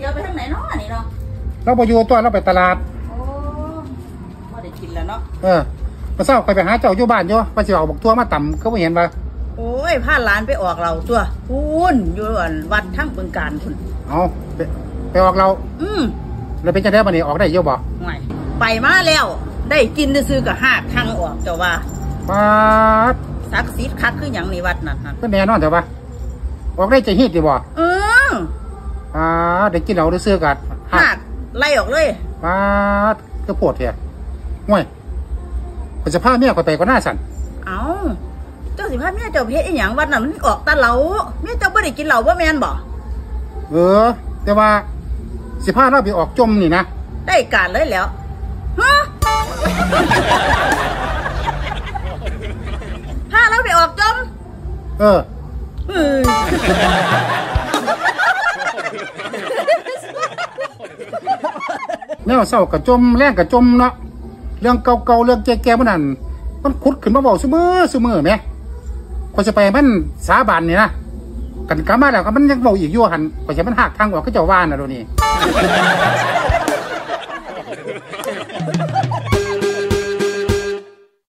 เดี๋ยวไปทางไหนเนาะนี่เนาะเราไปอยู่ตัวเราไปตลาด โอ้บ่ได้กินแล้วเนาะเออมาเศร้าไปไปหาเจ้าอยู่บ้านอยู่ว่าสิเอาบักตัวมาต่ำก็ไม่เห็นว่าโอ้ยพาหลานไปออกเราตัวพูนอยู่อันวัดทั้งบึงการพุ่นเอาไปไปออกเรา อืมแล้วเป็นจะได้บันนี้ออกได้เยอะบ่ไม่ไปมาแล้ว ได้กินซื้อๆกับหากทางออกเจ้าว่าป้าดศักดิ์สิทธิ์คักคือหยังในวัดนั่นนั่นก็แน่นอนเถอะปะออกได้จะฮีดดีบ่เออ ป้าดได้กินเหล้าได้ซื้อกัดหากไล่ออกเลยป้าดก็ปวดเถอะห่วยก็จะพาเมียก็ไปก็น่าสั่นเอาเจ้าสิพาเมียเจ้าเพชรอีหยังวัดน่ะมันออกตาเหลาเมียเจ้าบ่ได้กินเหล้าบ่แม่นบ่เออ แต่ว่าสิพาเราไปออกจมนี่นะได้การเลยแล้วฮะพาเราไปออกจม เออ เอ้ย แนวเศร้ากับจมแรงกับจมเนาะเรื่องเก่าๆเรื่องแก่ๆมันนั่นมันขุดขึ้นมาบอกเสมอเสมอไหมคนจะไปมันสาบานนี่นะกันกลับมาแล้วก็มันยังบอกอีกยั่วหันก็จะมันหักทางออกก็เจะว่านนะโดนี่